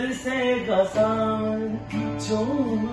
बरसेगा सावन झूम